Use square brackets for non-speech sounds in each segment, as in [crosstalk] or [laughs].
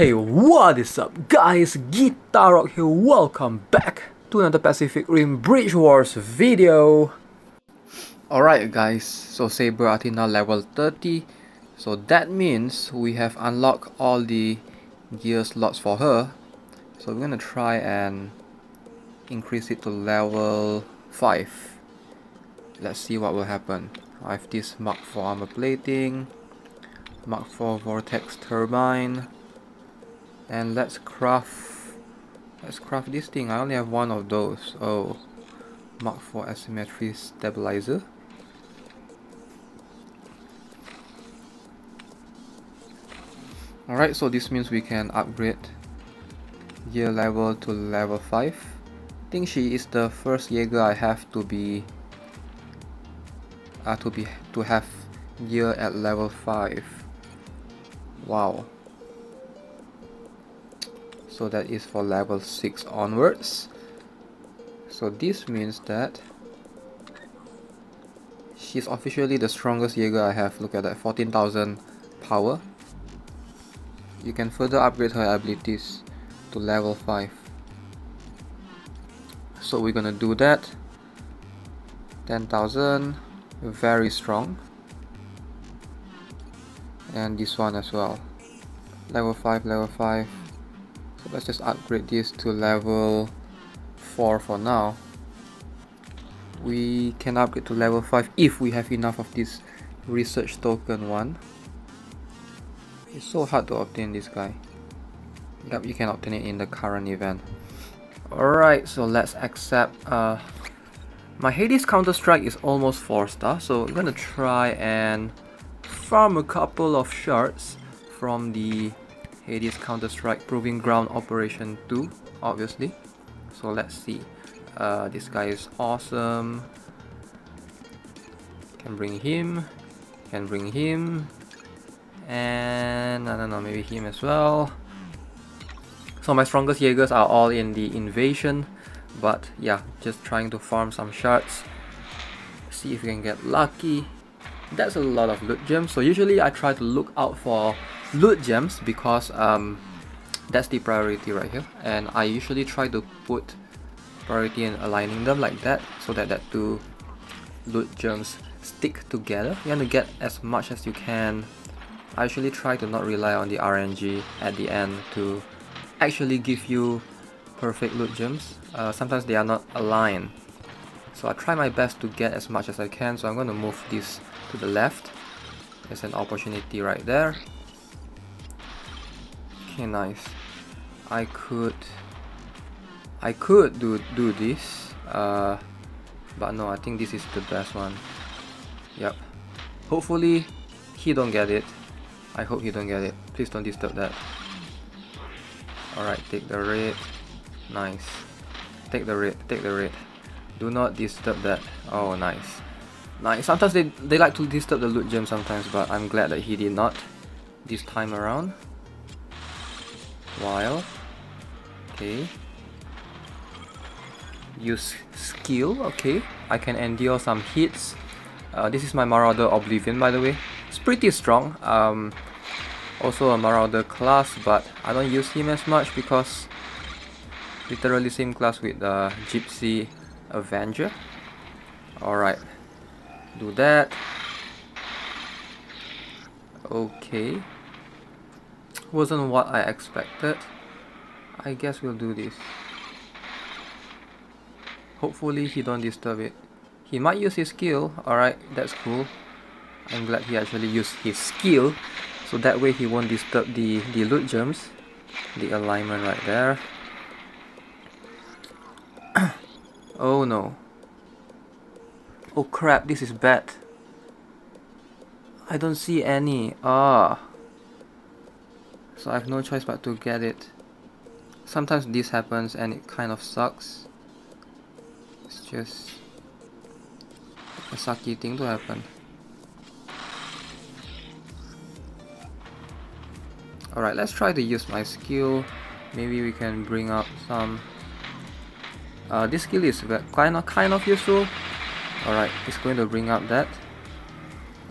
Hey, what is up guys? Guitar Rock here, welcome back to another Pacific Rim Breach Wars video. Alright guys, so Saber Athena level 30. So that means we have unlocked all the gear slots for her. So we're gonna try and increase it to level 5. Let's see what will happen. I have this Mark 4 armor plating, Mark 4 vortex turbine, and let's craft let's craft this thing. I only have one of those. Oh, Mark 4 asymmetry stabilizer. Alright, so this means we can upgrade gear level to level 5. I think she is the first Jaeger I have to be uh, to be to have gear at level 5. Wow. So that is for level 6 onwards. So this means that she's officially the strongest Jaeger I have. Look at that, 14,000 power. You can further upgrade her abilities to level 5 so we're gonna do that. 10,000 very strong. And this one as well. Level 5 level 5 so let's just upgrade this to level 4 for now we can upgrade to level 5 if we have enough of this research token one it's so hard to obtain this guy. Yep, you can obtain it in the current event. Alright, so let's accept. Uh, my Hades Counter-Strike is almost 4 star, so I'm gonna try and farm a couple of shards from the Hades Counter-Strike Proving Ground Operation 2, obviously. So let's see. Uh, this guy is awesome. Can bring him. Can bring him and I don't know maybe him as well so my strongest Jaegers are all in the invasion but yeah just trying to farm some shards see if we can get lucky that's a lot of loot gems so usually I try to look out for loot gems because um, that's the priority right here and I usually try to put priority in aligning them like that so that that two loot gems stick together you want to get as much as you can I usually try to not rely on the RNG at the end to actually give you perfect loot gems. Uh, sometimes they are not aligned. So I try my best to get as much as I can, so I'm going to move this to the left. There's an opportunity right there. Okay, nice. I could... I could do, do this, uh, but no, I think this is the best one. Yep. Hopefully, he don't get it. I hope you don't get it. Please don't disturb that. Alright, take the red. Nice. Take the red, take the red. Do not disturb that. Oh, nice. Nice. Sometimes they, they like to disturb the loot gem sometimes, but I'm glad that he did not this time around. While. Okay. Use skill, okay. I can endure some hits. Uh, this is my Marauder Oblivion by the way. It's pretty strong. Um, also a Marauder class, but I don't use him as much because literally same class with the Gipsy Avenger. Alright, do that. Okay. Wasn't what I expected. I guess we'll do this. Hopefully he don't disturb it. He might use his skill, alright, that's cool. I'm glad he actually used his skill so that way he won't disturb the, the loot gems the alignment right there [coughs] oh no oh crap this is bad I don't see any ah so I have no choice but to get it sometimes this happens and it kind of sucks it's just a sucky thing to happen Alright, let's try to use my skill. Maybe we can bring up some... Uh, this skill is kind of, kind of useful. Alright, it's going to bring up that.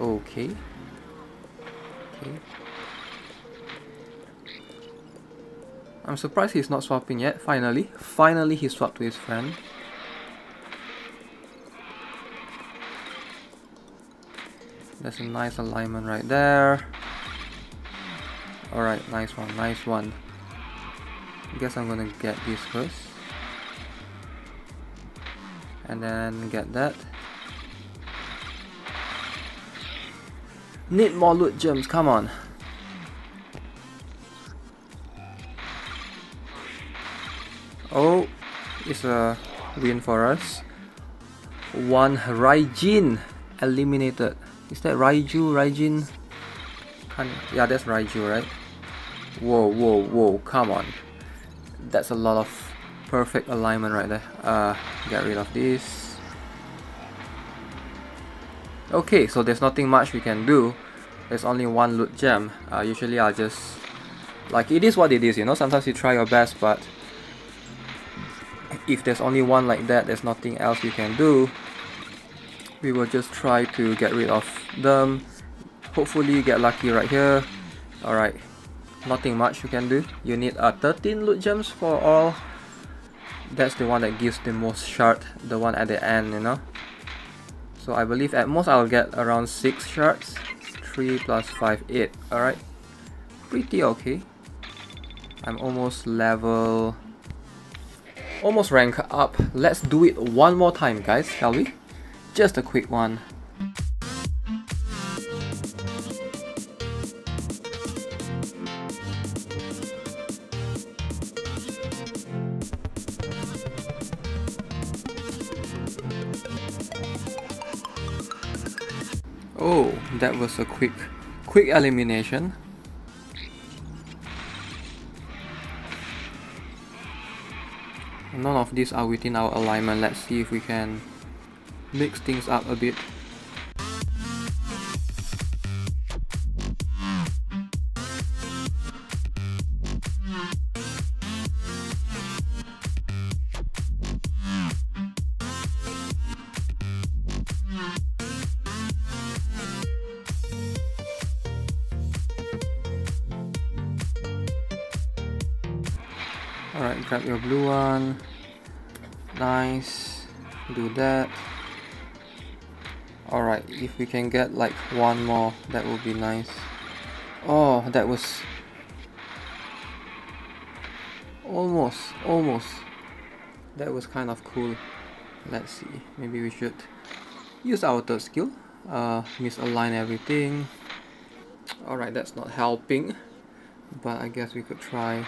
Okay. Okay. I'm surprised he's not swapping yet. Finally. Finally he swapped to his friend. That's a nice alignment right there. Alright, nice one, nice one. Guess I'm gonna get this first. And then get that. Need more loot gems, come on. It's a win for us. One Raijin eliminated. Is that Raiju, Raijin? Yeah, that's Raiju, right? Whoa, whoa, whoa, come on. That's a lot of perfect alignment right there. Uh, get rid of this. Okay, so there's nothing much we can do. There's only one loot gem. Uh, usually I'll just... Like, it is what it is, you know? Sometimes you try your best, but... If there's only one like that, there's nothing else you can do. We will just try to get rid of them. Hopefully get lucky right here. Alright nothing much you can do. You need uh, 13 loot gems for all. That's the one that gives the most shard the one at the end you know. So I believe at most I'll get around 6 shards. 3 plus 5 8 alright pretty okay. I'm almost level almost rank up let's do it one more time guys shall we just a quick one. Oh, that was a quick, quick elimination. None of these are within our alignment. Let's see if we can mix things up a bit. Alright, grab your blue one. Nice. Do that. Alright, if we can get like one more, that would be nice. Oh, that was... Almost, almost. That was kind of cool. Let's see, maybe we should use our third skill. Uh, misalign everything. Alright, that's not helping. But I guess we could try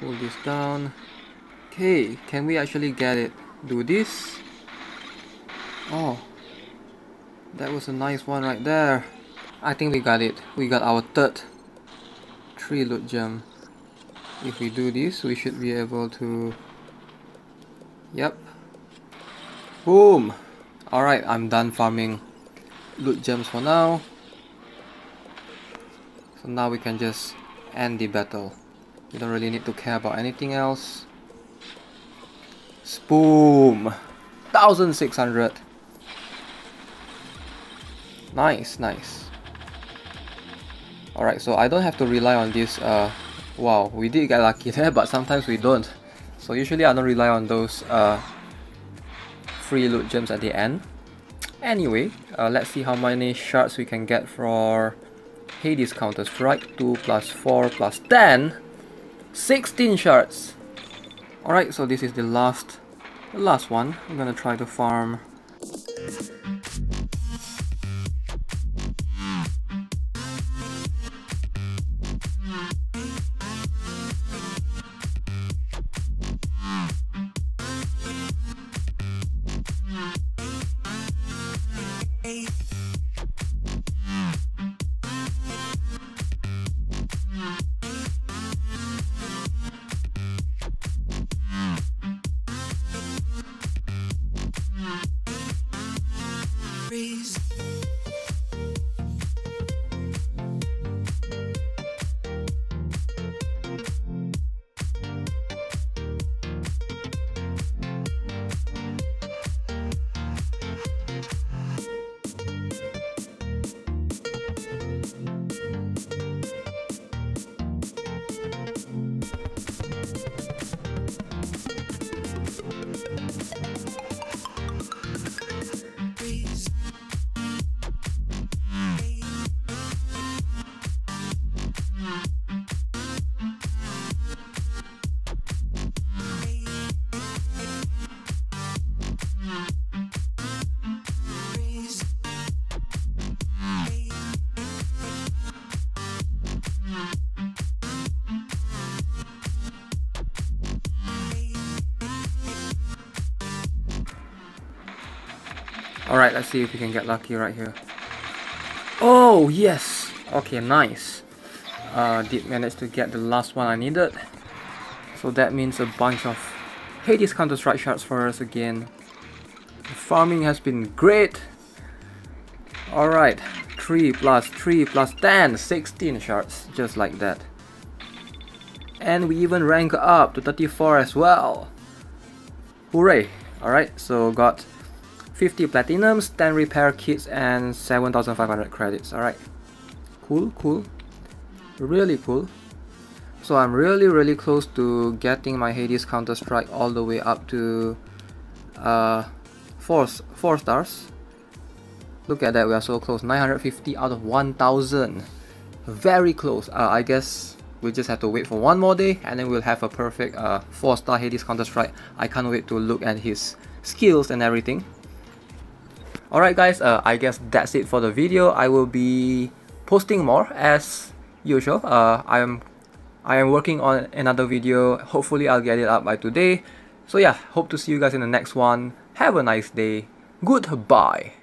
pull this down. Okay, can we actually get it? Do this? Oh, that was a nice one right there. I think we got it. We got our third 3 loot gem. If we do this, we should be able to... Yep. Boom! Alright, I'm done farming loot gems for now. So now we can just end the battle. We don't really need to care about anything else. Boom! 1600. Nice, nice. Alright, so I don't have to rely on this, uh, wow, we did get lucky [laughs] there, but sometimes we don't. So usually I don't rely on those uh, free loot gems at the end. Anyway, uh, let's see how many shards we can get for Hades Counter Strike. 2 plus 4 plus 10. 16 shards. Alright, so this is the last, the last one. I'm gonna try to farm Alright, let's see if we can get lucky right here. Oh, yes! Okay, nice. Uh, did manage to get the last one I needed. So that means a bunch of Hades Counter-Strike shards for us again. The farming has been great. Alright, 3 plus 3 plus 10, 16 shards, just like that. And we even rank up to 34 as well. Hooray! Alright, so got 50 platinums, 10 repair kits, and 7500 credits. Alright, cool, cool. Really cool. So I'm really really close to getting my Hades Counter Strike all the way up to uh, 4, four stars. Look at that, we are so close. 950 out of 1000. Very close. Uh, I guess we just have to wait for one more day and then we'll have a perfect uh, 4 star Hades Counter Strike. I can't wait to look at his skills and everything. Alright guys, uh, I guess that's it for the video. I will be posting more as usual. Uh, I am I am working on another video. Hopefully I'll get it up by today. So yeah, hope to see you guys in the next one. Have a nice day. Goodbye.